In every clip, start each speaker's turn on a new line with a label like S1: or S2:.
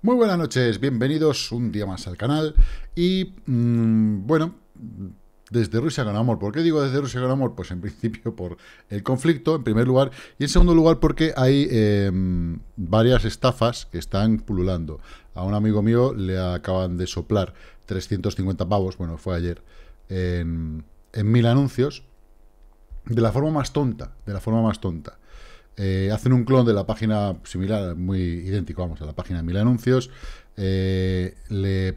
S1: Muy buenas noches, bienvenidos un día más al canal y mm, bueno, desde Rusia con amor. ¿Por qué digo desde Rusia con amor? Pues en principio por el conflicto, en primer lugar, y en segundo lugar porque hay em, varias estafas que están pululando. A un amigo mío le acaban de soplar 350 pavos, bueno, fue ayer, en, en mil anuncios, de la forma más tonta, de la forma más tonta. Eh, hacen un clon de la página similar, muy idéntico, vamos, a la página de Mil Anuncios, eh,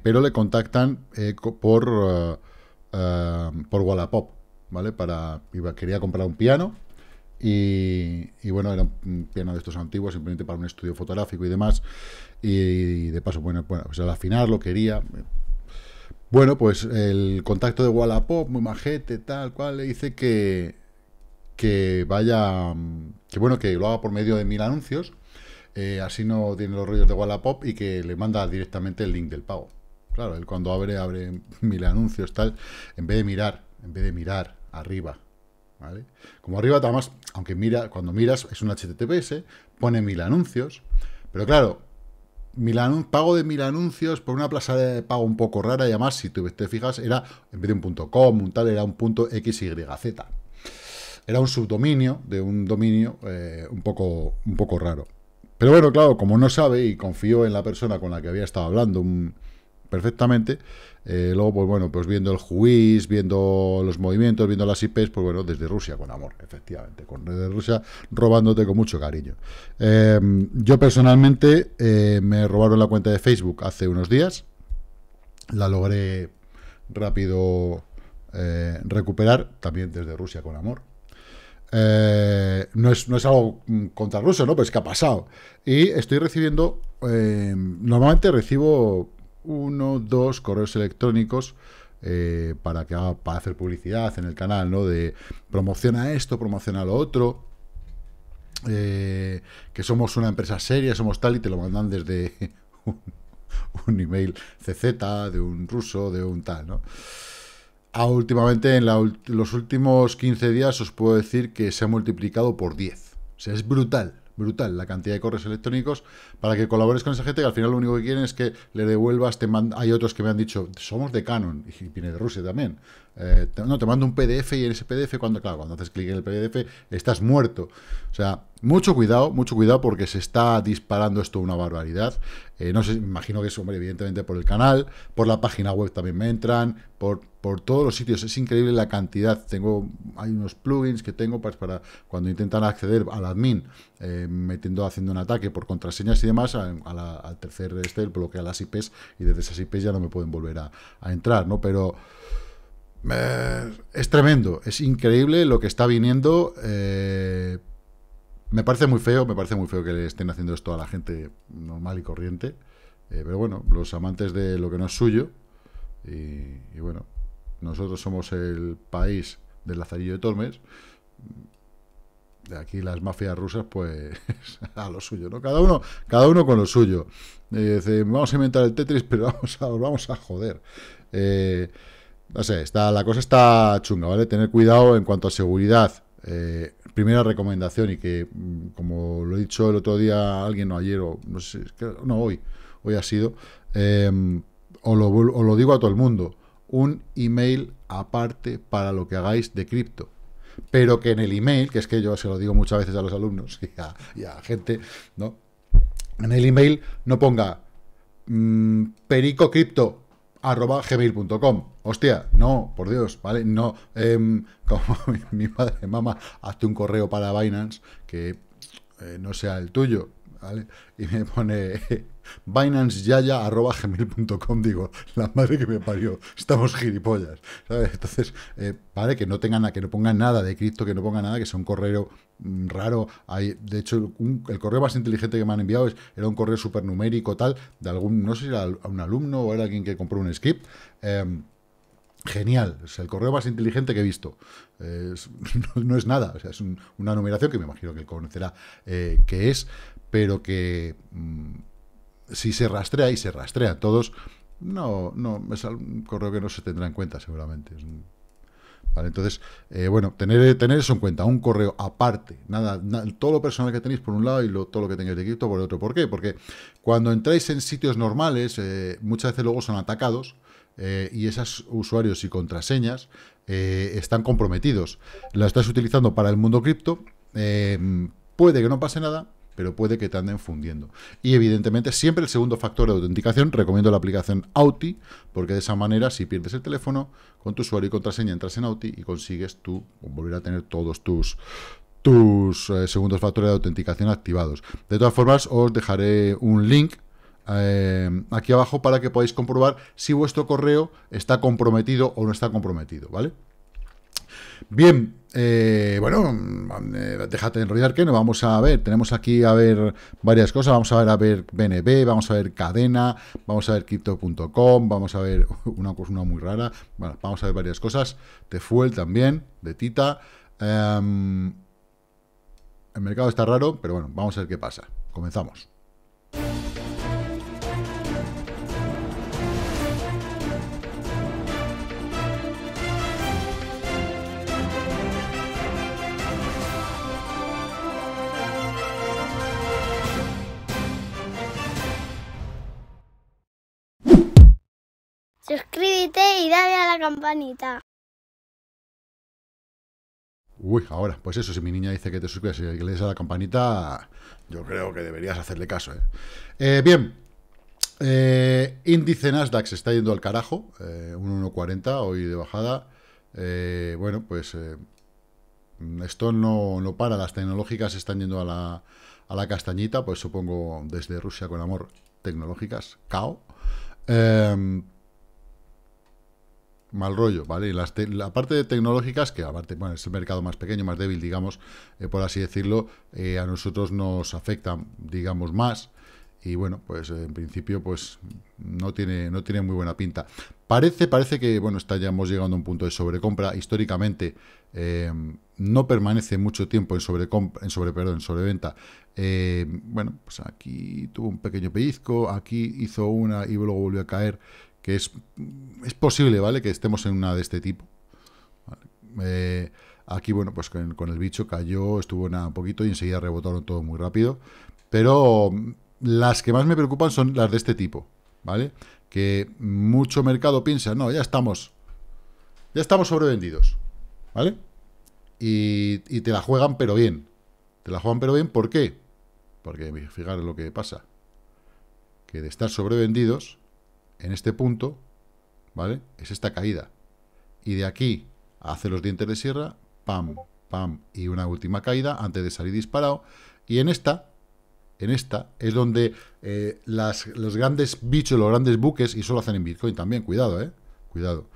S1: pero le contactan eh, por, por Wallapop, ¿vale? Para, quería comprar un piano y, bueno, era un piano de estos antiguos, simplemente para un estudio fotográfico y demás, y, de paso, bueno, bueno, pues al afinarlo quería... Bueno, pues el contacto de Wallapop, muy majete, tal cual, le dice que, que vaya, que bueno, que lo haga por medio de mil anuncios, eh, así no tiene los rollos de Wallapop y que le manda directamente el link del pago. Claro, él cuando abre, abre mil anuncios, tal, en vez de mirar, en vez de mirar arriba, ¿vale? Como arriba, además, aunque mira, cuando miras es un HTTPS, pone mil anuncios, pero claro, mil pago de mil anuncios por una plaza de pago un poco rara y además, si tú te fijas, era, en vez de un punto .com, un tal, era un punto XYZ. Era un subdominio de un dominio eh, un, poco, un poco raro. Pero bueno, claro, como no sabe y confío en la persona con la que había estado hablando perfectamente, eh, luego, pues bueno, pues viendo el juiz, viendo los movimientos, viendo las IPs, pues bueno, desde Rusia con amor, efectivamente, con, desde Rusia robándote con mucho cariño. Em, yo personalmente eh, me robaron la cuenta de Facebook hace unos días, la logré rápido recuperar, también desde Rusia con amor. Eh, no, es, no es algo mm, contra ruso, ¿no? Pues que ha pasado. Y estoy recibiendo, eh, normalmente recibo uno, dos correos electrónicos eh, para, que para hacer publicidad en el canal, ¿no? De promociona esto, promociona lo otro. que somos una empresa seria, somos tal, y te lo mandan desde un, un email CZ, de un ruso, de un tal, ¿no? Ah, últimamente, en los últimos 15 días, os puedo decir que se ha multiplicado por 10. O sea, es brutal, brutal la cantidad de correos electrónicos para que colabores con esa gente que al final lo único que quieren es que le devuelvas, te hay otros que me han dicho, somos de Canon, y viene de Rusia también. Eh, no, te mando un PDF y en ese PDF, cuando, claro, cuando haces clic en el PDF, estás muerto. O sea, mucho cuidado, mucho cuidado porque se está disparando esto una barbaridad. Eh, no sé, imagino que es, hombre, evidentemente por el canal, por la página web también me entran, por, por todos los sitios. Es increíble la cantidad. Tengo, hay unos plugins que tengo pues, para cuando intentan acceder al admin, eh, metiendo, haciendo un ataque por contraseñas y demás, al tercer este bloquea las IPs y desde esas IPs ya no me pueden volver a, a entrar, ¿no? Pero es tremendo, es increíble lo que está viniendo. Eh, me parece muy feo, me parece muy feo que le estén haciendo esto a la gente normal y corriente. Eh, pero bueno, los amantes de lo que no es suyo. Y, bueno, nosotros somos el país del Lazarillo de Tormes. De aquí las mafias rusas, pues a lo suyo, ¿no? Cada uno, cada uno con lo suyo. Eh, vamos a inventar el Tetris, pero vamos a, vamos a joder. Eh, no sé, está, la cosa está chunga, ¿vale? Tener cuidado en cuanto a seguridad. Eh, primera recomendación y que, mm, como lo he dicho el otro día alguien, o ayer, o no sé, no, hoy, hoy ha sido, em, o lo, digo a todo el mundo, un email aparte para lo que hagáis de cripto. Pero que en el email, que es que yo se lo digo muchas veces a los alumnos y a, gente, ¿no? En el email no ponga mmm, perico cripto arroba gmail.com. Hostia, no, por Dios, ¿vale? No, em, como mi madre, mamá, hazte un correo para Binance que eh, no sea el tuyo, ¿vale? Y me pone binance.yaya.gmail.com digo, la madre que me parió, estamos gilipollas, ¿sabes? Entonces, eh, vale, que no tengan que no pongan nada de cripto, que no pongan nada, que sea un correo raro. Hay, de hecho, el correo más inteligente que me han enviado es, era un correo supernumérico, tal, de algún, no sé si era un alumno o era alguien que compró un script. Em, genial, es el correo más inteligente que he visto. no, es nada, es una numeración que me imagino que conocerá eh, que es, pero que mm, si se rastrea y se rastrea todos, no, no, es un correo que no se tendrá en cuenta seguramente. ¿Vale? Entonces, eh, bueno, tener, tener eso en cuenta, un correo aparte, nada, todo lo personal que tenéis por un lado y todo lo que tengáis de cripto por otro. ¿Por qué? Porque cuando entráis en sitios normales, eh, muchas veces luego son atacados eh, y esos usuarios y contraseñas están comprometidos. La estás utilizando para el mundo cripto, puede que no pase nada, pero puede que te anden fundiendo. Y evidentemente, siempre el segundo factor de autenticación, recomiendo la aplicación Auti, porque de esa manera, si pierdes el teléfono, con tu usuario y contraseña entras en Auti y consigues tú volver a tener todos tus tus eh, segundos factores de autenticación activados. De todas formas, os dejaré un link eh, aquí abajo para que podáis comprobar si vuestro correo está comprometido o no está comprometido, ¿vale? Bien, eh, bueno, eh, déjate enrollar que no vamos a ver. Tenemos aquí a ver varias cosas. Vamos a ver a ver BNB, vamos a ver cadena, vamos a ver crypto.com, vamos a ver una cosa muy rara. Bueno, vamos a ver varias cosas. De Fuel también, de Tita. Em, el mercado está raro, pero bueno, vamos a ver qué pasa. Comenzamos.
S2: Suscríbete y dale a la campanita.
S1: Uy, ahora, pues eso, si mi niña dice que te suscribas y le des a la campanita, yo creo que deberías hacerle caso. ¿eh? Eh, bien, eh, índice Nasdaq se está yendo al carajo, un 1.40 hoy de bajada. bueno, pues esto no, no, para, las tecnológicas están yendo a la, a la castañita, pues supongo desde Rusia con amor, tecnológicas, cao mal rollo, ¿vale? Las la parte de tecnológicas, que aparte, bueno, es el mercado más pequeño, más débil, digamos, eh, por así decirlo, eh, a nosotros nos afecta, digamos, más. Y bueno, pues en principio, pues no tiene, no tiene muy buena pinta. Parece, parece que, bueno, está, ya hemos a un punto de sobrecompra. Históricamente, eh, no permanece mucho tiempo en sobrecompra, en sobre, perdón, en sobreventa. bueno, pues aquí tuvo un pequeño pellizco, aquí hizo una y luego volvió a caer que es, es posible, ¿vale? Que estemos en una de este tipo. Eh, aquí, bueno, pues con, el bicho cayó, estuvo nada un poquito y enseguida rebotaron todo muy rápido. Pero las que más me preocupan son las de este tipo, ¿vale? Que mucho mercado piensa, no, ya estamos, ya estamos sobrevendidos, ¿vale? Y, y te la juegan pero bien. Te la juegan pero bien, ¿por qué? Porque fijaros lo que pasa. Que de estar sobrevendidos, en este punto, ¿vale? Es esta caída. Y de aquí hace los dientes de sierra, pam, pam, y una última caída antes de salir disparado. Y en esta, en esta, es donde eh, las, los grandes bichos, los grandes buques, y solo hacen en Bitcoin también, cuidado, ¿eh? Cuidado.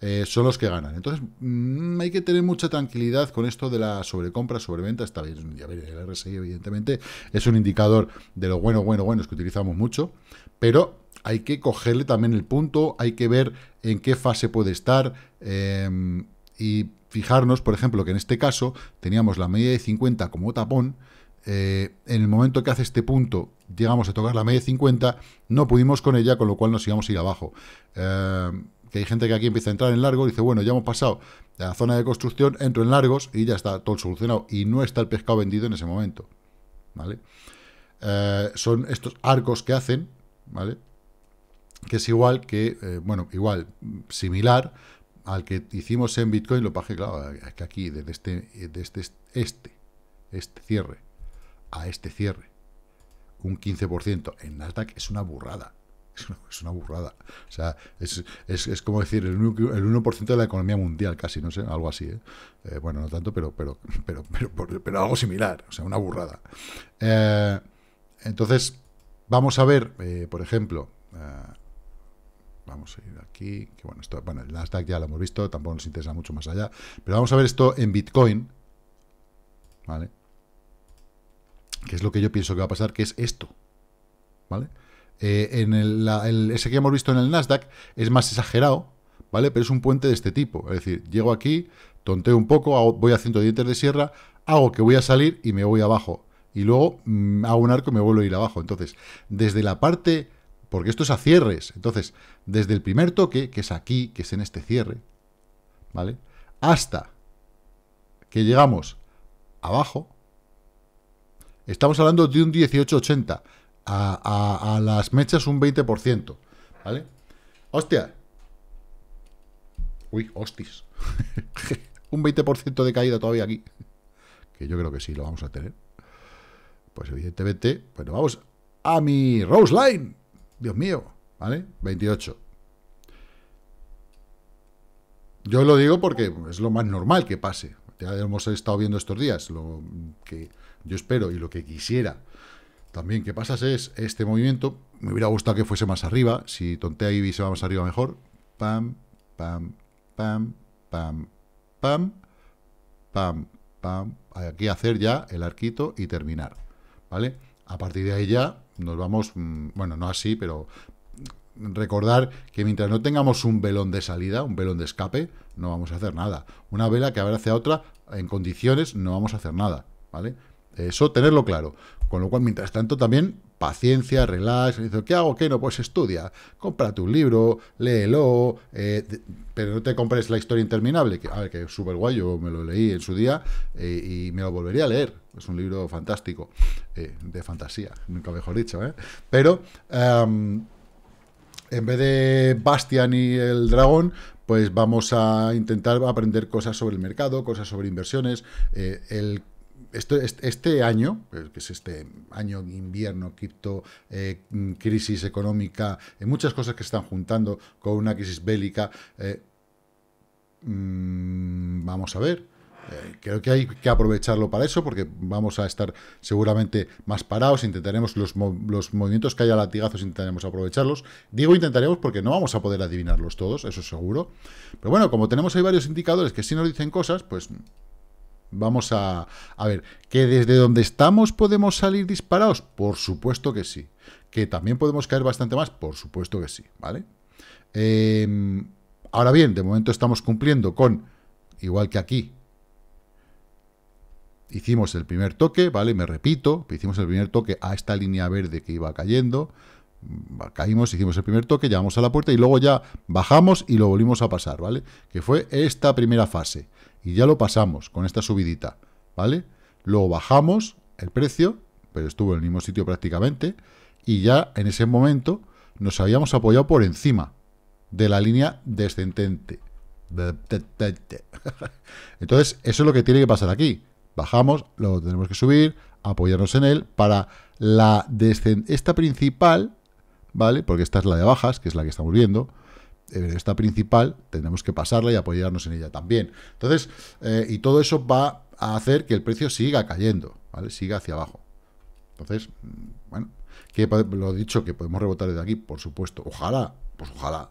S1: Eh, son los que ganan. Entonces, mm, hay que tener mucha tranquilidad con esto de la sobrecompra, sobreventa. Está bien, ya el RSI, evidentemente, es un indicador de lo bueno, bueno, bueno, es que utilizamos mucho, pero hay que cogerle también el punto, hay que ver en qué fase puede estar em, y fijarnos, por ejemplo, que en este caso teníamos la media de 50 como tapón, eh, en el momento que hace este punto llegamos a tocar la media de 50, no pudimos con ella, con lo cual nos íbamos a ir abajo. Em, que hay gente que aquí empieza a entrar en largo y dice, bueno, ya hemos pasado de la zona de construcción, entro en largos y ya está todo solucionado. Y no está el pescado vendido en ese momento. ¿Vale? Eh, son estos arcos que hacen, ¿vale? Que es igual que, eh, bueno, igual, similar al que hicimos en Bitcoin, lo pagué, claro, que aquí, desde este, este, este, este cierre a este cierre, un 15% en Nasdaq es una burrada. Es una, burrada. O sea, es, es, como decir el 1%, el 1 de la economía mundial, casi, no sé, algo así. ¿eh? Eh, bueno, no tanto, pero, pero, pero, pero, pero, algo similar. O sea, una burrada. entonces, vamos a ver, por ejemplo, Vamos a ir aquí, que bueno, esto, bueno, el Nasdaq ya lo hemos visto, tampoco nos interesa mucho más allá. Pero vamos a ver esto en Bitcoin, ¿vale? Que es lo que yo pienso que va a pasar, que es esto, ¿vale? Eh, en el, ese que hemos visto en el Nasdaq es más exagerado, ¿vale? Pero es un puente de este tipo. Es decir, llego aquí, tonteo un poco, voy haciendo dientes de sierra, hago que voy a salir y me voy abajo. Y luego mm, hago un arco y me vuelvo a ir abajo. Entonces, desde la parte porque esto es a cierres. Entonces, desde el primer toque, que es aquí, que es en este cierre, ¿vale? hasta que llegamos abajo, estamos hablando de un 18,80. A, a, las mechas un 20%. ¿Vale? Hostia. Uy, hostis. un 20% de caída todavía aquí. Que yo creo que sí lo vamos a tener. Pues evidentemente, bueno, vamos a mi Rose Line. Dios mío, ¿vale? 28. Yo lo digo porque es lo más normal que pase. Ya hemos estado viendo estos días lo que yo espero y lo que quisiera también que pasase es este movimiento. Me hubiera gustado que fuese más arriba. Si tontea y se va más arriba mejor. Pam, pam, pam, pam, pam, pam, pam. Aquí hacer ya el arquito y terminar. ¿Vale? A partir de ahí ya nos vamos, mm, bueno, no así, pero recordar que mientras no tengamos un velón de salida, un velón de escape, no vamos a hacer nada. Una vela que abrace a otra en condiciones, no vamos a hacer nada, ¿vale? Eso tenerlo claro. Con lo cual, mientras tanto, también paciencia, relax. ¿Qué hago? ¿Qué no? Pues estudia. Cómprate un libro, léelo, eh, pero no te compres la historia interminable, que, que es súper guay, yo me lo leí en su día eh, y me lo volvería a leer. Es un libro fantástico, eh, de fantasía, nunca mejor dicho. Pero em, en vez de Bastian y el dragón, pues vamos a intentar aprender cosas sobre el mercado, cosas sobre inversiones. el este, año, que es este año invierno, cripto, eh, crisis económica, eh, muchas cosas que se están juntando con una crisis bélica, eh, mm, vamos a ver. Creo que hay que aprovecharlo para eso, porque vamos a estar seguramente más parados, intentaremos los, los movimientos que haya latigazos, intentaremos aprovecharlos. Digo intentaremos porque no vamos a poder adivinarlos todos, eso seguro. Pero bueno, como tenemos ahí varios indicadores que sí nos dicen cosas, pues Vamos a, a ver, ¿que desde donde estamos podemos salir disparados? Por supuesto que sí. ¿Que también podemos caer bastante más? Por supuesto que sí, ¿vale? Em, ahora bien, de momento estamos cumpliendo con, igual que aquí, hicimos el primer toque, ¿vale? Me repito, hicimos el primer toque a esta línea verde que iba cayendo, caímos, hicimos el primer toque, llegamos a la puerta y luego ya bajamos y lo volvimos a pasar, ¿vale? Que fue esta primera fase y ya lo pasamos con esta subidita, ¿vale? Luego bajamos el precio, pero estuvo en el mismo sitio prácticamente, y ya en ese momento nos habíamos apoyado por encima de la línea descendente. Entonces, eso es lo que tiene que pasar aquí. Bajamos, luego tenemos que subir, apoyarnos en él para la esta principal, ¿vale? Porque esta es la de bajas, que es la que estamos viendo, eh, esta principal, tenemos que pasarla y apoyarnos en ella también. Entonces, eh, y todo eso va a hacer que el precio siga cayendo, ¿vale? Siga hacia abajo. Entonces, mm, bueno, que lo dicho, que podemos rebotar desde aquí, por supuesto. Ojalá, pues ojalá.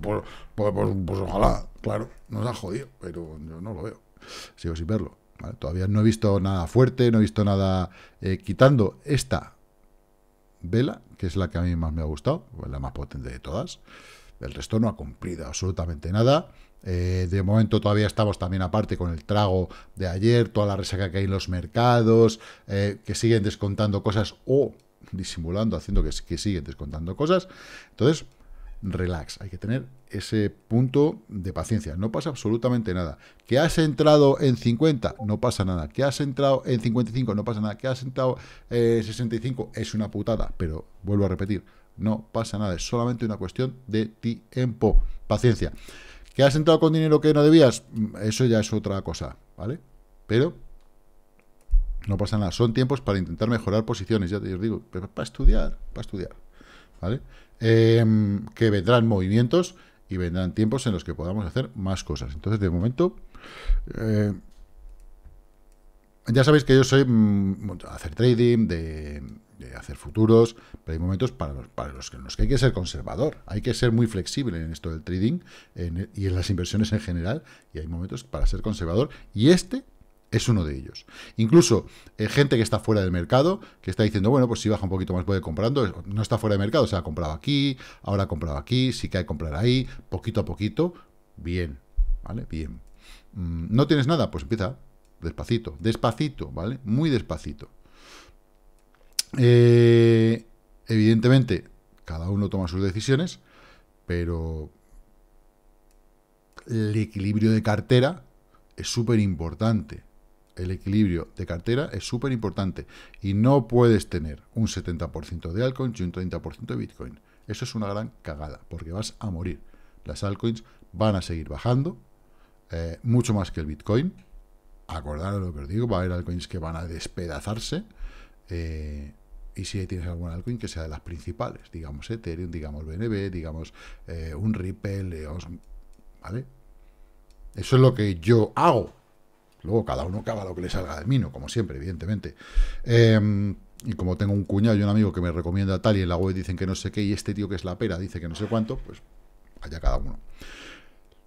S1: Pues, pues, pues, pues ojalá, claro, nos ha jodido, pero yo no lo veo. Sigo sin verlo. Todavía no he visto nada fuerte, no he visto nada eh, quitando esta vela, que es la que a mí más me ha gustado, la más potente de todas. El resto no ha cumplido absolutamente nada. Eh, de momento todavía estamos también aparte con el trago de ayer, toda la resaca que hay en los mercados, eh, que siguen descontando cosas o disimulando, haciendo que, que siguen descontando cosas. Entonces, relax, hay que tener ese punto de paciencia, no pasa absolutamente nada. Que has entrado en 50, no pasa nada. Que has entrado en 55, no pasa nada. Que has entrado en 65, es una putada, pero vuelvo a repetir, no pasa nada, es solamente una cuestión de tiempo, paciencia. ¿Que has entrado con dinero que no debías? Mm, eso ya es otra cosa, ¿vale? Pero no pasa nada, son tiempos para intentar mejorar posiciones, ya te digo, pero para estudiar, para estudiar, ¿vale? Em, que vendrán movimientos y vendrán tiempos en los que podamos hacer más cosas. Entonces, de momento, eh, ya sabéis que yo soy mm, hacer trading, de hacer futuros, pero hay momentos para los que hay que ser conservador, hay que ser muy flexible en esto del trading y en las inversiones en general, y hay momentos para ser conservador, y este es uno de ellos. Incluso eh, gente que está fuera del mercado, que está diciendo, bueno, pues si baja un poquito más puede comprando, no está fuera del mercado, se ha comprado aquí, ahora ha comprado aquí, sí que hay que comprar ahí, poquito a poquito, bien, ¿vale? Bien. Mm, ¿No tienes nada? Pues empieza despacito, despacito, ¿vale? Muy despacito. Eh, evidentemente, cada uno toma sus decisiones, pero el equilibrio de cartera es súper importante. El equilibrio de cartera es súper importante. Y no puedes tener un 70% de altcoins y un 30% de Bitcoin. Eso es una gran cagada, porque vas a morir. Las altcoins van a seguir bajando, eh, mucho más que el Bitcoin. Acordaros lo que os digo, va a haber altcoins que van a despedazarse. Eh, y si tienes algún altcoin que sea de las principales, digamos Ethereum, digamos BNB, digamos eh, un Ripple, ¿vale? Eso es lo que yo hago. Luego cada uno haga lo que le salga de mí, no como siempre, evidentemente. Em, y como tengo un cuñado y un amigo que me recomienda tal y en la web dicen que no sé qué y este tío que es la pera dice que no sé cuánto, pues allá cada uno.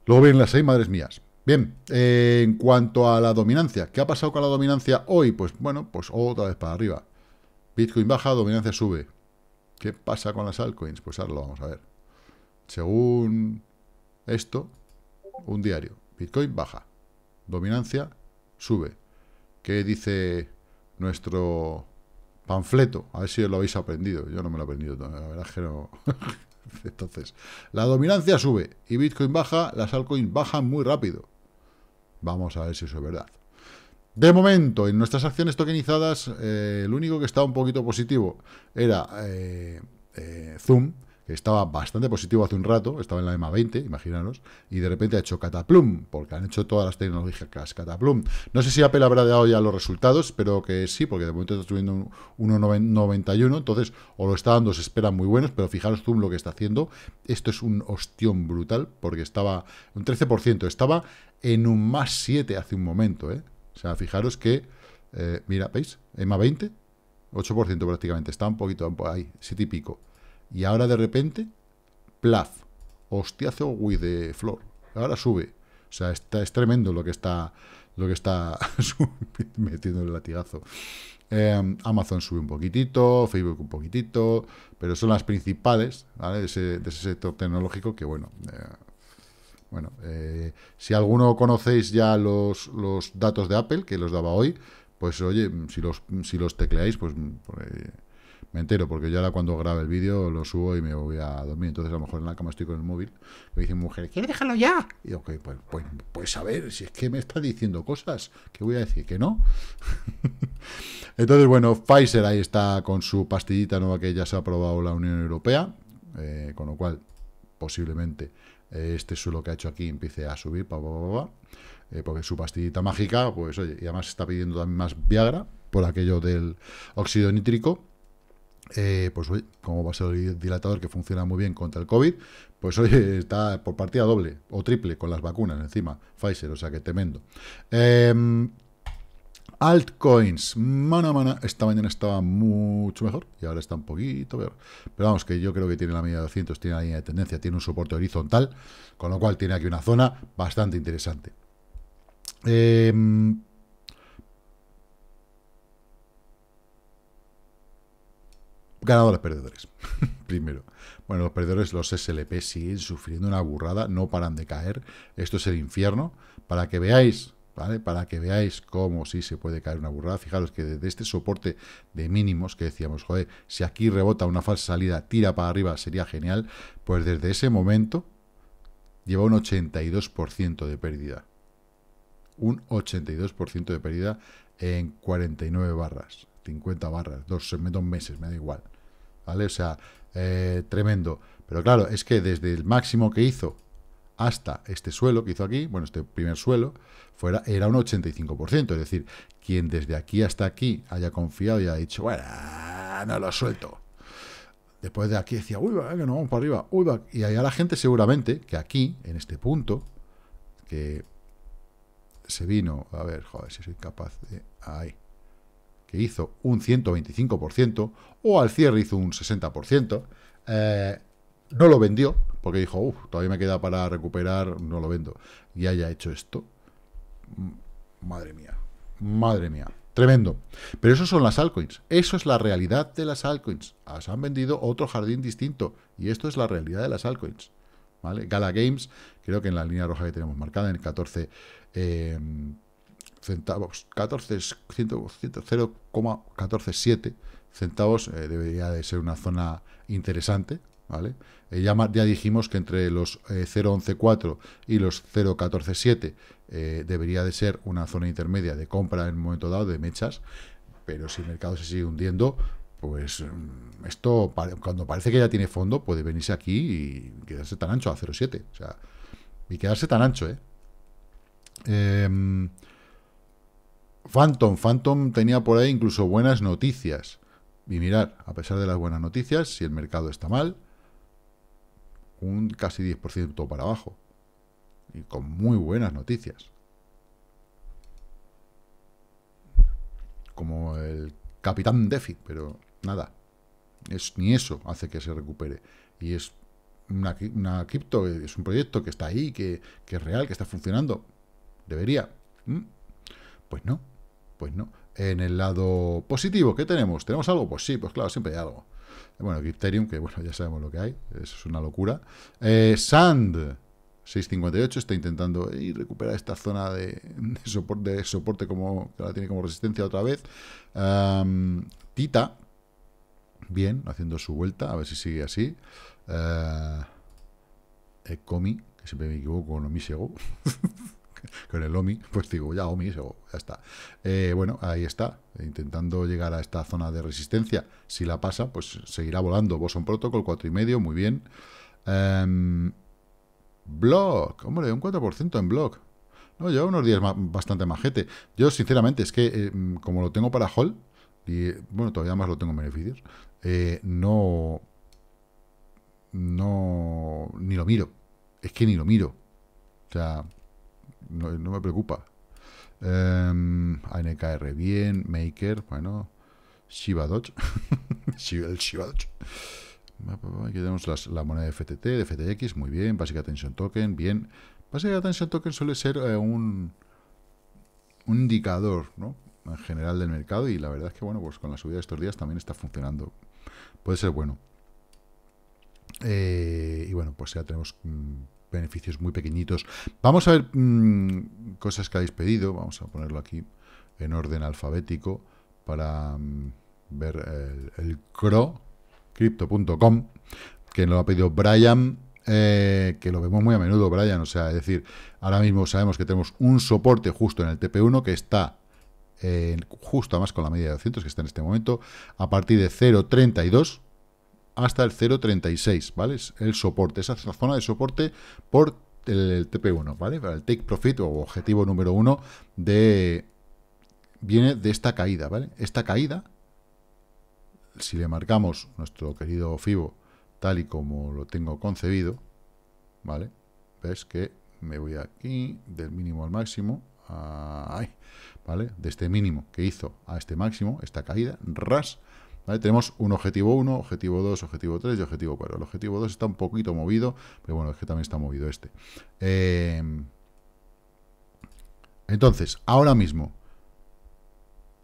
S1: Luego vienen las seis madres mías. Bien, eh, en cuanto a la dominancia, ¿qué ha pasado con la dominancia hoy? Pues bueno, pues otra vez para arriba. Bitcoin baja, dominancia sube. ¿Qué pasa con las altcoins? Pues ahora lo vamos a ver. Según esto, un diario. Bitcoin baja. Dominancia sube. ¿Qué dice nuestro panfleto? A ver si lo habéis aprendido. Yo no me lo he aprendido La verdad es que no. Entonces, la dominancia sube y Bitcoin baja, las altcoins bajan muy rápido. Vamos a ver si eso es verdad. De momento, en nuestras acciones tokenizadas, eh, el único que estaba un poquito positivo era eh, eh, Zoom, que estaba bastante positivo hace un rato, estaba en la EMA 20, imaginaros, y de repente ha hecho cataplum, porque han hecho todas las tecnológicas cataplum. No sé si Apple habrá dado ya los resultados, pero que sí, porque de momento está subiendo 1,91, entonces, o lo está dando, se esperan muy buenos, pero fijaros Zoom lo que está haciendo. Esto es un ostión brutal, porque estaba un 13%, estaba en un más 7 hace un momento, ¿eh? O sea, fijaros que, eh, mira, ¿veis? EMA 20, 8% prácticamente, está un poquito ahí, 7 y pico. Y ahora de repente, plaf, hostiazo with de flor. Ahora sube. O sea, está, es tremendo lo que está lo que está metiendo el latigazo. Em, Amazon sube un poquitito, Facebook un poquitito, pero son las principales ¿vale? de, ese, sector tecnológico que, bueno, eh, bueno, eh, si alguno conocéis ya los, los, datos de Apple, que los daba hoy, pues oye, si los, si los tecleáis, pues, pues me entero, porque yo ahora cuando grabe el vídeo lo subo y me voy a dormir. Entonces a lo mejor en la cama estoy con el móvil. Me dicen mujer, ¿quiere dejarlo ya? Y digo, pues, pues, pues, a ver, si es que me está diciendo cosas, ¿qué voy a decir? ¿Que no? Entonces, bueno, Pfizer ahí está con su pastillita nueva que ya se ha aprobado la Unión Europea, eh, con lo cual posiblemente eh, este suelo que ha hecho aquí empiece a subir, pa, eh, porque su pastillita mágica, pues oye, y además está pidiendo también más Viagra por aquello del óxido nítrico eh, pues oye, como va a ser el dilatador que funciona muy bien contra el COVID, pues oye, está por partida doble o triple con las vacunas encima, Pfizer, o sea que tremendo. Em, altcoins, mano a mano, esta mañana estaba mucho mejor y ahora está un poquito peor. Pero vamos, que yo creo que tiene la media de 200, tiene la línea de tendencia, tiene un soporte horizontal, con lo cual tiene aquí una zona bastante interesante. Eh, Ganadores perdedores. Primero. Bueno, los perdedores, los SLP, siguen sufriendo una burrada, no paran de caer. Esto es el infierno. Para que veáis, ¿vale? Para que veáis cómo sí se puede caer una burrada. Fijaros que desde este soporte de mínimos que decíamos, joder, si aquí rebota una falsa salida, tira para arriba, sería genial. Pues desde ese momento lleva un 82% de pérdida. Un 82% de pérdida en 49 barras. 50 barras, dos, dos meses, me da igual. ¿Vale? O sea, eh, tremendo. Pero claro, es que desde el máximo que hizo hasta este suelo que hizo aquí, bueno, este primer suelo, fuera, era un 85%. Es decir, quien desde aquí hasta aquí haya confiado y haya dicho, bueno, no lo suelto. Después de aquí decía, uy, va, que no vamos para arriba, uy, va. Y hay a la gente seguramente que aquí, en este punto, que se vino, a ver, joder, si soy capaz de... Ahí que hizo un 125%, o al cierre hizo un 60%, eh, no lo vendió, porque dijo, uff, todavía me queda para recuperar, no lo vendo, y haya hecho esto. Madre mía, madre mía, tremendo. Pero eso son las altcoins, eso es la realidad de las altcoins. Se han vendido otro jardín distinto, y esto es la realidad de las altcoins. ¿Vale? Gala Games, creo que en la línea roja que tenemos marcada, en el 14, eh, centavos, 14, 0,147 centavos, eh, debería de ser una zona interesante, ¿vale? Eh, ya, ya, dijimos que entre los 0.11.4 y los 0.14.7 eh, debería de ser una zona intermedia de compra en un momento dado de mechas, pero si el mercado se sigue hundiendo, pues mm, esto cuando parece que ya tiene fondo puede venirse aquí y quedarse tan ancho a 0.7, o sea, y quedarse tan ancho, ¿eh? Em, Phantom, Phantom tenía por ahí incluso buenas noticias. Y mirar, a pesar de las buenas noticias, si el mercado está mal, un casi 10% para abajo. Y con muy buenas noticias. Como el Capitán Defi, pero nada. Es, ni eso hace que se recupere. Y es una, una cripto, es un proyecto que está ahí, que, que es real, que está funcionando. Debería. ¿Mm? Pues no, pues no. En el lado positivo, ¿qué tenemos? ¿Tenemos algo? Pues sí, pues claro, siempre hay algo. Bueno, Ethereum, que bueno, ya sabemos lo que hay, eso es una locura. Eh, Sand, 658, está intentando y recuperar esta zona de, soporte, como que la tiene como resistencia otra vez. Tita, bien, haciendo su vuelta, a ver si sigue así. Uh, Ecomi, que siempre me equivoco con Omisego. con el OMI, pues digo, ya OMI, ya está. Eh, bueno, ahí está, intentando llegar a esta zona de resistencia. Si la pasa, pues seguirá volando. Boson Protocol, 4,5, muy bien. Um, block, hombre, un 4% en block. No, lleva unos días bastante majete. Yo, sinceramente, es que eh, como lo tengo para Hall, y bueno, todavía más lo tengo en beneficios, eh, no, no, ni lo miro. Es que ni lo miro. O sea, no, me preocupa. Um, em, ANKR bien, Maker, bueno, Shiba Dodge, el Shiba Dodge. Aquí tenemos la moneda de FTT, de FTX, muy bien, Basic Attention Token, bien. Basic Attention Token suele ser eh, un, un indicador, ¿no? En general del mercado y la verdad es que, bueno, pues con la subida de estos días también está funcionando. Puede ser bueno. Eh, y bueno, pues ya tenemos mm, beneficios muy pequeñitos. Vamos a ver mm, cosas que habéis pedido. Vamos a ponerlo aquí en orden alfabético para mm, ver el, CRO, crypto.com, que lo ha pedido Brian, eh, que lo vemos muy a menudo, Brian. O sea, es decir, ahora mismo sabemos que tenemos un soporte justo en el TP1 que está justo además con la media de 200 que está en este momento, a partir de 0.32 hasta el 0.36, ¿vale? Es el soporte, esa zona de soporte por el, TP1, ¿vale? El take profit o objetivo número uno de viene de esta caída, ¿vale? Esta caída, si le marcamos nuestro querido FIBO tal y como lo tengo concebido, ¿vale? Ves que me voy aquí del mínimo al máximo, ahí, ¿vale? De este mínimo que hizo a este máximo, esta caída, ras, tenemos un objetivo 1, objetivo 2, objetivo 3 y objetivo 4. El objetivo 2 está un poquito movido, pero bueno, es que también está movido este. Eh, entonces, ahora mismo,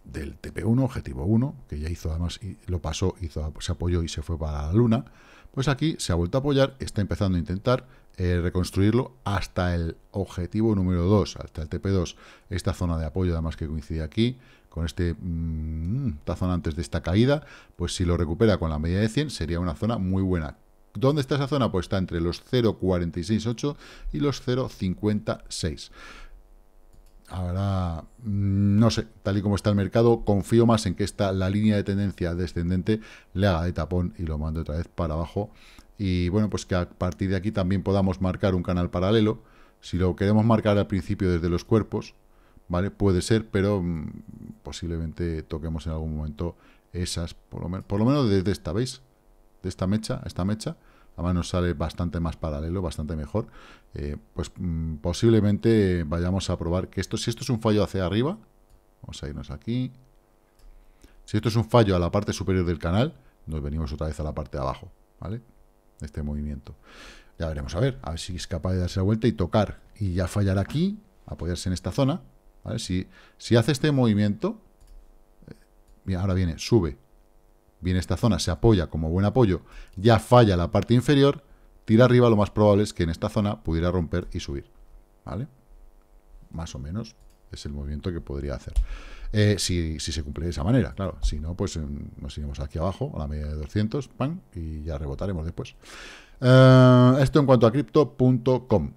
S1: del TP1, objetivo 1, que ya hizo además, lo pasó, hizo, se apoyó y se fue para la luna, pues aquí se ha vuelto a apoyar, está empezando a intentar eh, reconstruirlo hasta el objetivo número 2, hasta el TP2, esta zona de apoyo además que coincide aquí, con este mm, esta zona antes de esta caída, pues si lo recupera con la media de 100 sería una zona muy buena. ¿Dónde está esa zona? Pues está entre los 0.468 y los 0.56. Ahora, mm, no sé, tal y como está el mercado, confío más en que esta, la línea de tendencia descendente le haga de tapón y lo mande otra vez para abajo. Y bueno, pues que a partir de aquí también podamos marcar un canal paralelo. Si lo queremos marcar al principio desde los cuerpos, ¿vale? Puede ser, pero mm, posiblemente toquemos en algún momento esas, por lo, por lo menos desde esta, ¿veis? De esta mecha, esta mecha, además nos sale bastante más paralelo, bastante mejor, eh, pues mm, posiblemente vayamos a probar que esto, si esto es un fallo hacia arriba, vamos a irnos aquí, si esto es un fallo a la parte superior del canal, nos venimos otra vez a la parte de abajo, ¿vale? Este movimiento. Ya veremos, a ver, a ver si es capaz de darse la vuelta y tocar y ya fallar aquí, apoyarse en esta zona, si, hace este movimiento, eh, ahora viene, sube, viene esta zona, se apoya como buen apoyo, ya falla la parte inferior, tira arriba, lo más probable es que en esta zona pudiera romper y subir. ¿Vale? Más o menos es el movimiento que podría hacer. Eh, si, se cumple de esa manera, claro. Si no, pues nos iremos aquí abajo, a la media de 200, pan, y ya rebotaremos después. Eh, esto en cuanto a crypto.com.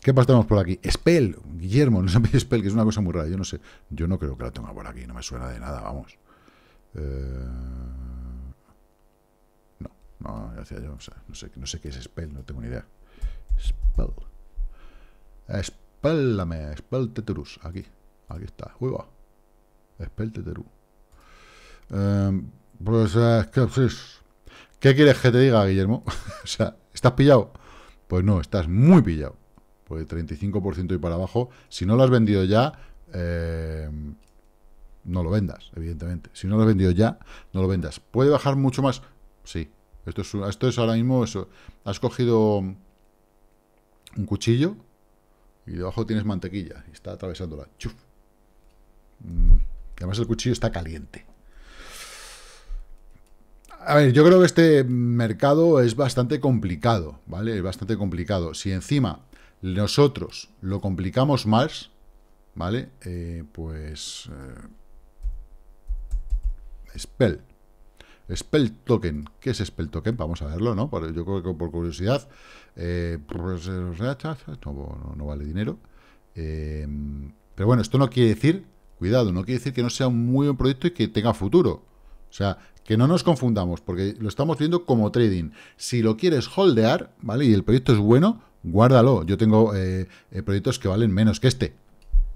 S1: ¿Qué pasamos por aquí? Spell, Guillermo, no me Spell, que es una cosa muy rara. Yo no sé, yo no creo que la tenga por aquí, no me suena de nada, vamos. Eh, no, no, decía yo, no, sé, qué es Spell, no tengo ni idea. Spell. Spellame, Spell Teterus, aquí, aquí está. Uy, va. Spell Teterus. Eh, pues, ¿qué quieres que te diga, Guillermo? o sea, ¿estás pillado? Pues no, estás muy pillado pues 35% y para abajo, si no lo has vendido ya, eh, no lo vendas, evidentemente. Si no lo has vendido ya, no lo vendas. ¿Puede bajar mucho más? Sí. Esto es, ahora mismo. Has cogido un cuchillo y debajo tienes mantequilla y está atravesándola. Chuf. Mm, además el cuchillo está caliente. A ver, yo creo que este mercado es bastante complicado, ¿vale? Es bastante complicado. Si encima nosotros lo complicamos más, ¿vale? Eh, pues... Eh, spell. Spell token. ¿Qué es Spell token? Vamos a verlo, ¿no? yo creo que por curiosidad. Eh, pues, no, no, vale dinero. pero bueno, esto no quiere decir, cuidado, no quiere decir que no sea un muy buen proyecto y que tenga futuro. O sea, que no nos confundamos, porque lo estamos viendo como trading. Si lo quieres holdear, ¿vale? Y el proyecto es bueno, guárdalo. Yo tengo eh, eh, proyectos que valen menos que este,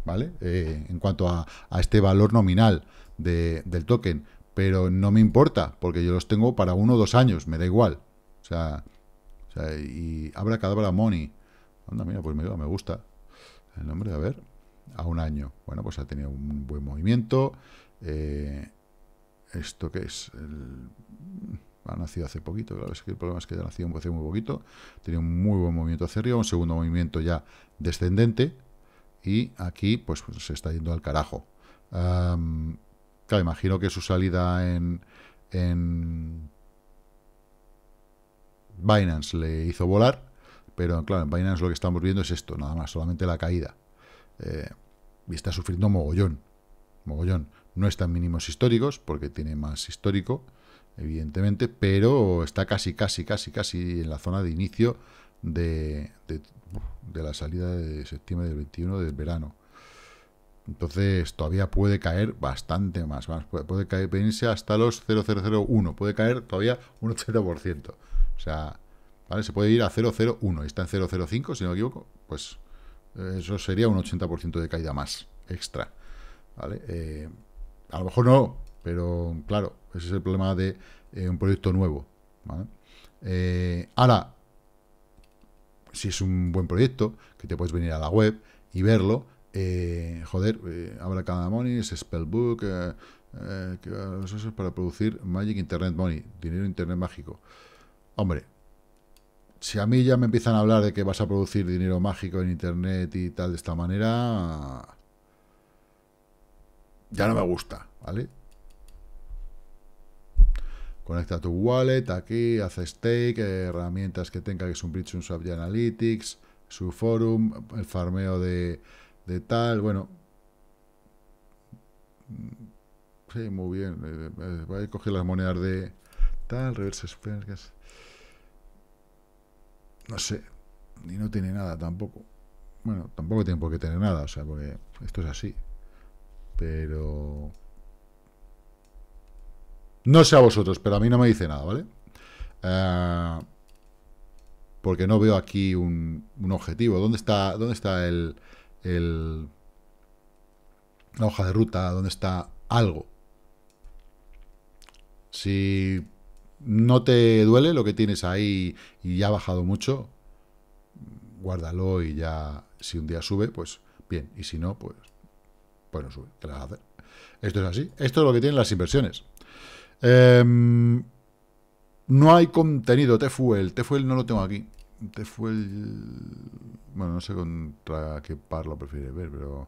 S1: ¿vale? Eh, en cuanto a, este valor nominal del token, pero no me importa, porque yo los tengo para uno o dos años, me da igual. O sea, o sea y abra cadabra money. Anda, mira, pues me, me gusta. El nombre, a ver, a un año. Bueno, pues ha tenido un buen movimiento. ¿Esto qué es? El ha nacido hace poquito, claro, es que el problema es que ha nacido hace muy poquito, tiene un muy buen movimiento hacia arriba, un segundo movimiento ya descendente, y aquí pues, pues se está yendo al carajo. claro, imagino que su salida en, en Binance le hizo volar, pero claro, en Binance lo que estamos viendo es esto, nada más, solamente la caída. Eh, y está sufriendo mogollón, mogollón. No está en mínimos históricos, porque tiene más histórico, evidentemente, pero está casi, casi, casi, casi en la zona de inicio de, de, la salida de septiembre del 21 del verano. Entonces todavía puede caer bastante más, más puede, caer, venirse hasta los 0,001, puede caer todavía un 80%. O sea, ¿vale? se puede ir a 0,01 y está en 0,05, si no me equivoco, pues eh, eso sería un 80% de caída más extra. ¿vale? Eh, a lo mejor no, pero claro, ese es el problema de eh, un proyecto nuevo. Eh, ahora, si es un buen proyecto, que te puedes venir a la web y verlo, eh, joder, habrá cada money, es Spellbook, eso es para producir Magic Internet Money, dinero Internet mágico. Hombre, si a mí ya me empiezan a hablar de que vas a producir dinero mágico en Internet y tal de esta manera, ya no me gusta, ¿vale? Conecta tu wallet aquí, hace stake, herramientas que tenga, que es un bridge, un swap de analytics, su forum, el farmeo de, de tal, bueno. Sí, muy bien. Eh, eh, voy a coger las monedas de tal, reverse. No sé. Y no tiene nada tampoco. Bueno, tampoco tiene por qué tener nada, o sea, porque esto es así. Pero no sé a vosotros, pero a mí no me dice nada, ¿vale? Eh, porque no veo aquí un, objetivo. ¿Dónde está, dónde está el, la hoja de ruta? ¿Dónde está algo? Si no te duele lo que tienes ahí y ya ha bajado mucho, guárdalo y ya, si un día sube, pues bien. Y si no, pues, pues no sube. ¿Qué vas a hacer? Esto es así. Esto es lo que tienen las inversiones. Em, no hay contenido Tefuel. Tefuel no lo tengo aquí. Tefuel... Bueno, no sé contra qué par lo prefiere ver, pero...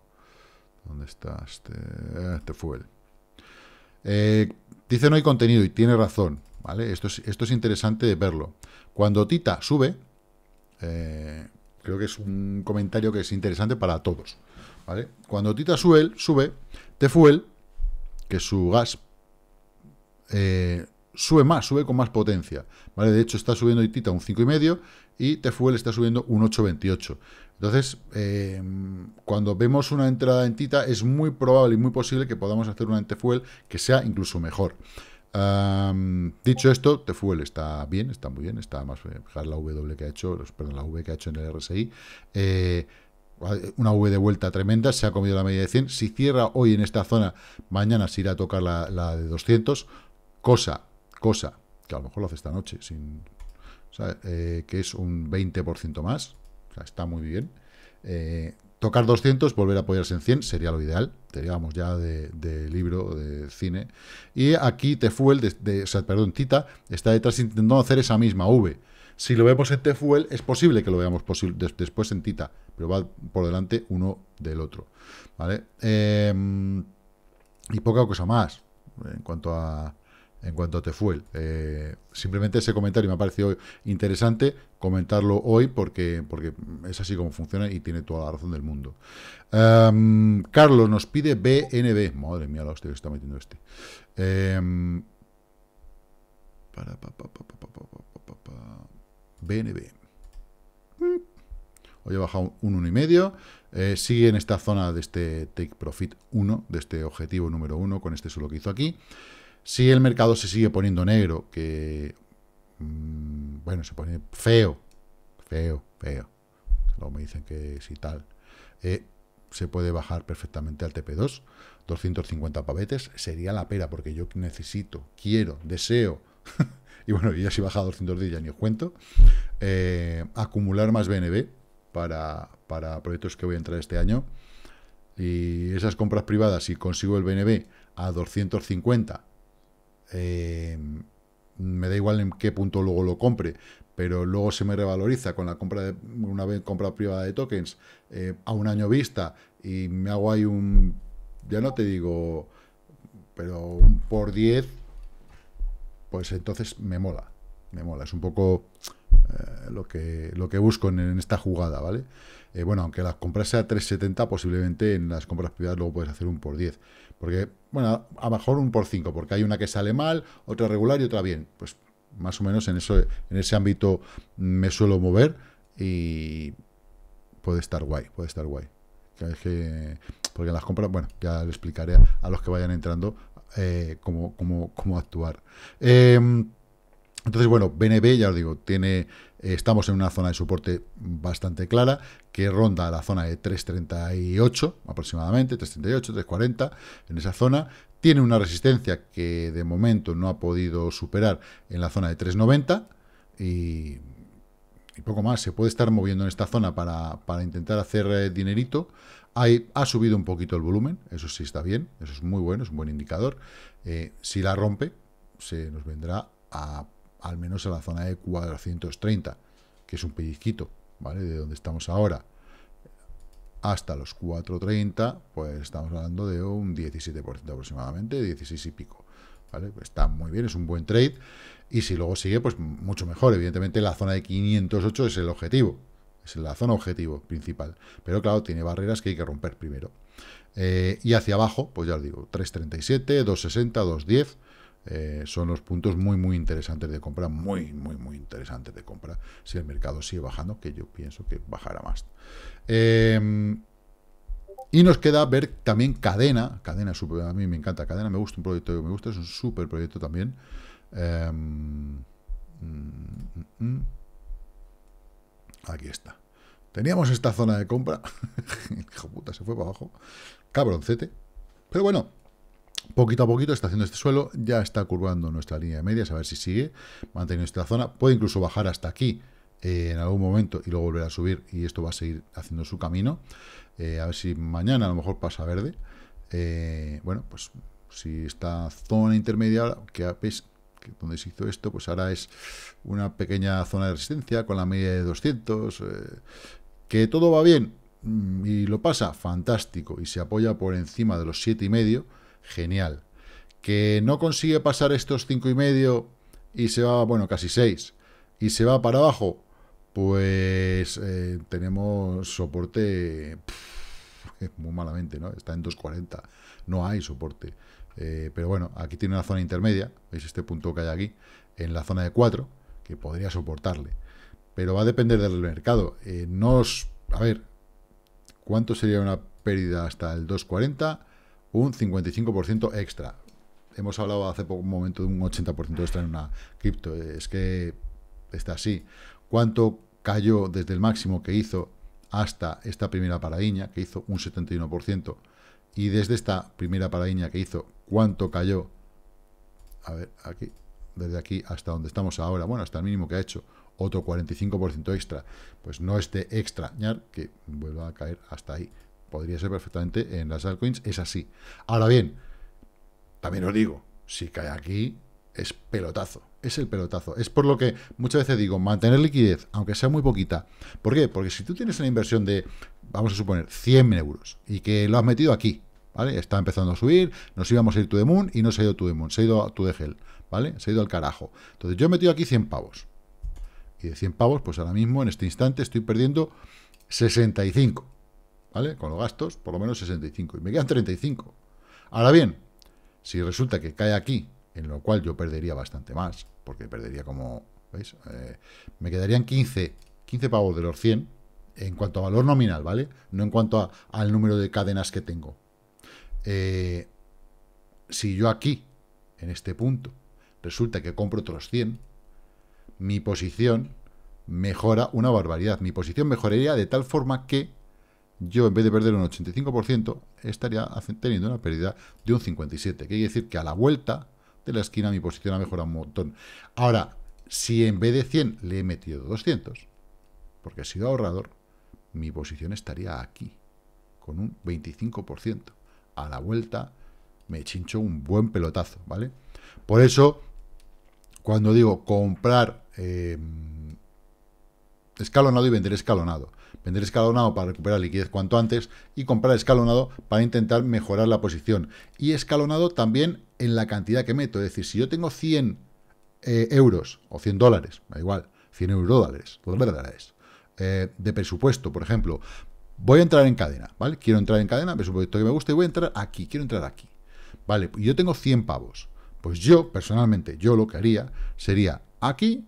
S1: ¿Dónde está este? Eh, Tefuel. Eh, dice no hay contenido y tiene razón. ¿vale? Esto es, esto es interesante verlo. Cuando Tita sube, eh, creo que es un comentario que es interesante para todos. ¿vale? Cuando Tita sube, sube Tefuel, que es su gas, eh, sube más, sube con más potencia. ¿vale? De hecho, está subiendo Tita un 5,5 y Tefuel está subiendo un 8,28. Entonces, eh, cuando vemos una entrada en Tita, es muy probable y muy posible que podamos hacer una en Tefuel que sea incluso mejor. dicho esto, Tefuel está bien, está muy bien, está más fijar la W que ha hecho, perdón, la V que ha hecho en el RSI. Eh, una V de vuelta tremenda, se ha comido la media de 100. Si cierra hoy en esta zona, mañana se irá a tocar la, de 200. Cosa, cosa, que a lo mejor lo hace esta noche, sin, eh, que es un 20% más está muy bien. Eh, tocar 200, volver a apoyarse en 100 sería lo ideal. Teníamos ya de, libro, de cine. Y aquí Tefuel, de, o sea, perdón, Tita, está detrás intentando hacer esa misma V. Si lo vemos en Tefuel, es posible que lo veamos después en Tita, pero va por delante uno del otro. ¿vale? Em, y poca cosa más en cuanto a, en cuanto a Tefuel. Eh, simplemente ese comentario me ha parecido interesante comentarlo hoy porque, porque es así como funciona y tiene toda la razón del mundo. Em, Carlos nos pide BNB. Madre mía, la hostia que está metiendo este. BNB. Hoy ha bajado un 1,5. Eh, sigue en esta zona de este Take Profit 1, de este objetivo número 1, con este solo que hizo aquí. Si el mercado se sigue poniendo negro, que, mm, bueno, se pone feo, feo, feo, luego me dicen que si tal, eh, se puede bajar perfectamente al TP2, 250 pavetes, sería la pera, porque yo necesito, quiero, deseo, y bueno, ya si baja a 210 ya ni os cuento, eh, acumular más BNB para, para proyectos que voy a entrar este año, y esas compras privadas, si consigo el BNB a 250, eh, me da igual en qué punto luego lo compre, pero luego se me revaloriza con la compra de una vez compra privada de tokens eh, a un año vista y me hago ahí un, ya no te digo, pero un por 10, pues entonces me mola, me mola, es un poco eh, lo, que, lo que busco en, esta jugada, ¿vale? bueno, aunque la compra sea 370, posiblemente en las compras privadas luego puedes hacer un por 10. Porque, bueno, a lo mejor un por cinco, porque hay una que sale mal, otra regular y otra bien. Pues más o menos en, eso, en ese ámbito me suelo mover y puede estar guay, puede estar guay. porque las compras, bueno, ya le explicaré a, los que vayan entrando eh, cómo, cómo, actuar. Em, entonces, bueno, BNB, ya os digo, tiene estamos en una zona de soporte bastante clara, que ronda la zona de 3.38 aproximadamente, 3.38, 3.40, en esa zona. Tiene una resistencia que de momento no ha podido superar en la zona de 3.90 y, poco más. Se puede estar moviendo en esta zona para, intentar hacer eh, dinerito. ha subido un poquito el volumen, eso sí está bien, eso es muy bueno, es un buen indicador. Eh, si la rompe, se nos vendrá a al menos a la zona de 430, que es un pellizquito, ¿vale? De donde estamos ahora hasta los 430, pues estamos hablando de un 17% aproximadamente, 16 y pico, ¿vale? Está muy bien, es un buen trade, y si luego sigue, pues mucho mejor. Evidentemente la zona de 508 es el objetivo, es la zona objetivo principal, pero claro, tiene barreras que hay que romper primero. Eh, y hacia abajo, pues ya os digo, 337, 260, 210, eh, son los puntos muy, muy interesantes de compra, muy, muy, muy interesantes de compra, si el mercado sigue bajando, que yo pienso que bajará más. Eh, y nos queda ver también Cadena, Cadena super, a mí me encanta Cadena, me gusta un proyecto me gusta, es un súper proyecto también. Eh, mm, mm, mm. aquí está. Teníamos esta zona de compra, hijo puta, se fue para abajo, cabroncete, pero bueno, Poquito a poquito está haciendo este suelo, ya está curvando nuestra línea de medias, a ver si sigue manteniendo esta zona. Puede incluso bajar hasta aquí eh, en algún momento y luego volver a subir y esto va a seguir haciendo su camino. Eh, a ver si mañana a lo mejor pasa verde. Eh, bueno, pues si esta zona intermedia, que veis que donde se hizo esto, pues ahora es una pequeña zona de resistencia con la media de 200, que todo va bien mm, y lo pasa, fantástico, y se apoya por encima de los siete y medio, genial. Que no consigue pasar estos cinco y medio y se va, bueno, casi 6, y se va para abajo, pues eh, tenemos soporte muy malamente, ¿no? Está en 2.40, no hay soporte. Eh, pero bueno, aquí tiene una zona intermedia, veis este punto que hay aquí, en la zona de 4, que podría soportarle. Pero va a depender del mercado. Eh, no a ver, ¿cuánto sería una pérdida hasta el 2.40? Un 55% extra. Hemos hablado hace poco un momento de un 80% extra en una cripto. Es que está así. ¿Cuánto cayó desde el máximo que hizo hasta esta primera paradiña, que hizo un 71%? Y desde esta primera paradiña que hizo, ¿cuánto cayó? A ver, aquí, desde aquí hasta donde estamos ahora, bueno, hasta el mínimo que ha hecho, otro 45% extra, pues no es de extrañar que vuelva a caer hasta ahí. Podría ser perfectamente en las altcoins, es así. Ahora bien, también os digo, si cae aquí, es pelotazo, es el pelotazo. Es por lo que muchas veces digo, mantener liquidez, aunque sea muy poquita. ¿Por qué? Porque si tú tienes una inversión de, vamos a suponer, 100 euros y que lo has metido aquí, ¿vale? Está empezando a subir, nos íbamos a ir to the moon y no se ha ido to the moon, se ha ido to the hell, ¿vale? Se ha ido al carajo. Entonces yo he metido aquí 100 pavos. Y de 100 pavos, pues ahora mismo, en este instante, estoy perdiendo 65, ¿vale? Con los gastos, por lo menos 65. Y me quedan 35. Ahora bien, si resulta que cae aquí, en lo cual yo perdería bastante más, porque perdería como, ¿veis? Eh, me quedarían 15, 15 pavos de los 100, en cuanto a valor nominal, ¿vale? No en cuanto al número de cadenas que tengo. Eh, si yo aquí, en este punto, resulta que compro otros 100, mi posición mejora una barbaridad. Mi posición mejoraría de tal forma que yo, en vez de perder un 85%, estaría teniendo una pérdida de un 57%. Que quiere decir que a la vuelta de la esquina mi posición ha mejorado un montón. Ahora, si en vez de 100 le he metido 200, porque he sido ahorrador, mi posición estaría aquí, con un 25% a la vuelta me chincho un buen pelotazo, ¿vale? Por eso, cuando digo comprar eh, escalonado y vender escalonado, vender escalonado para recuperar liquidez cuanto antes y comprar escalonado para intentar mejorar la posición. Y escalonado también en la cantidad que meto, es decir, si yo tengo 100 eh, euros o 100 dólares, da igual, 100 euros dólares, dólares eh, de presupuesto, por ejemplo, Voy a entrar en cadena, ¿vale? Quiero entrar en cadena, proyecto que me gusta y voy a entrar aquí, quiero entrar aquí. Vale, yo tengo 100 pavos. Pues yo, personalmente, yo lo que haría sería aquí,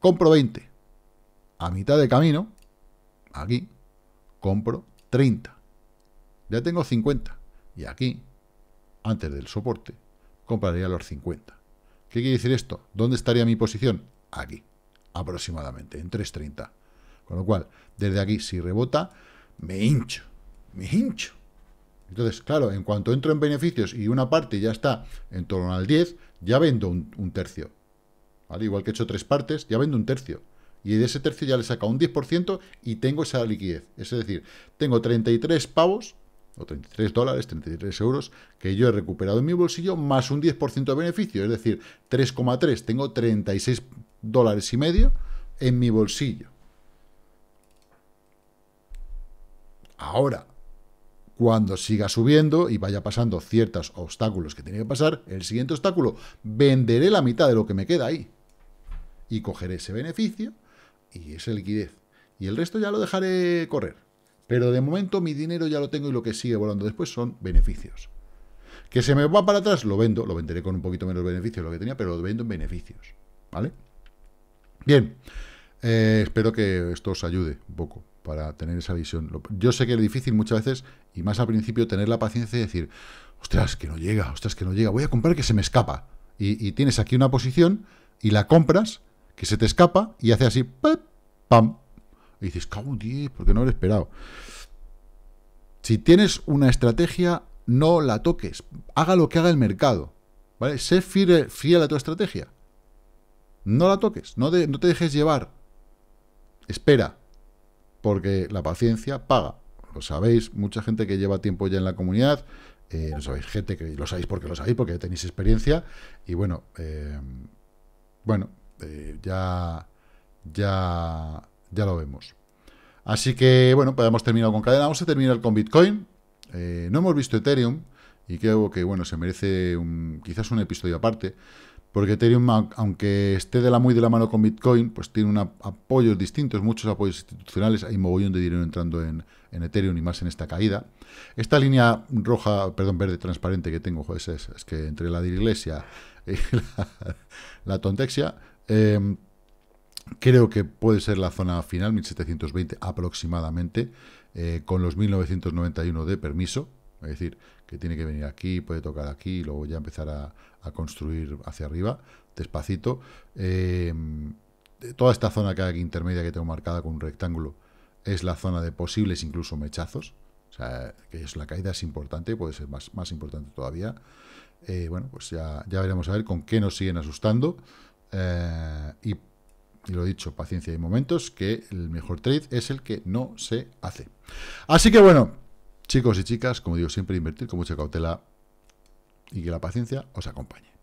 S1: compro 20. A mitad de camino, aquí, compro 30. Ya tengo 50. Y aquí, antes del soporte, compraría los 50. ¿Qué quiere decir esto? ¿Dónde estaría mi posición? Aquí, aproximadamente, en 3.30. Con lo cual, desde aquí, si rebota, me hincho, me hincho. Entonces, claro, en cuanto entro en beneficios y una parte ya está en torno al 10, ya vendo un, tercio. ¿Vale? Igual que he hecho tres partes, ya vendo un tercio. Y de ese tercio ya le saca un 10% y tengo esa liquidez. Es decir, tengo 33 pavos, o 33 dólares, 33 euros, que yo he recuperado en mi bolsillo, más un 10% de beneficio. Es decir, 3,3, tengo 36 dólares y medio en mi bolsillo. Ahora, cuando siga subiendo y vaya pasando ciertos obstáculos que tiene que pasar, el siguiente obstáculo, venderé la mitad de lo que me queda ahí. Y cogeré ese beneficio y esa liquidez. Y el resto ya lo dejaré correr. Pero de momento mi dinero ya lo tengo y lo que sigue volando después son beneficios. Que se me va para atrás, lo vendo, lo venderé con un poquito menos beneficios de lo que tenía, pero lo vendo en beneficios. ¿Vale? Bien, eh, espero que esto os ayude un poco para tener esa visión. Yo sé que es difícil muchas veces, y más al principio, tener la paciencia y decir, ostras, que no llega, ostras, que no llega, voy a comprar que se me escapa. Y, tienes aquí una posición y la compras, que se te escapa, y hace así, ¡pam! Y dices, en 10, porque no lo he esperado. Si tienes una estrategia, no la toques. Haga lo que haga el mercado. ¿Vale? Sé fiel, fiel a tu estrategia. No la toques, no, no te dejes llevar. Espera, porque la paciencia paga. Lo sabéis, mucha gente que lleva tiempo ya en la comunidad, eh, lo sabéis, gente que lo sabéis porque lo sabéis, porque tenéis experiencia, y bueno, eh, bueno, eh, ya, ya, ya lo vemos. Así que, bueno, pues hemos terminado con cadena, vamos a terminar con Bitcoin. no hemos visto Ethereum, y creo que, bueno, se merece quizás un episodio aparte, porque Ethereum, aunque esté de la muy de la mano con Bitcoin, pues tiene una, apoyos distintos, muchos apoyos institucionales, hay mogollón de dinero entrando en, Ethereum y más en esta caída. Esta línea roja, perdón, verde transparente que tengo, es, es, que entre la de iglesia y la, tontexia, em, creo que puede ser la zona final, 1720 aproximadamente, eh, con los 1991 de permiso, es decir, que tiene que venir aquí, puede tocar aquí, y luego ya empezar a, construir hacia arriba, despacito. Eh, toda esta zona que hay aquí intermedia que tengo marcada con un rectángulo es la zona de posibles incluso mechazos. O sea, que es la caída es importante, puede ser más, más importante todavía. Eh, bueno, pues ya, ya veremos a ver con qué nos siguen asustando. Eh, y, y, lo dicho, paciencia y momentos que el mejor trade es el que no se hace. Así que bueno, chicos y chicas, como digo siempre, invertir con mucha cautela y que la paciencia os acompañe.